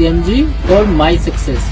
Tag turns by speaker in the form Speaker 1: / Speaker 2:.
Speaker 1: CMG और my success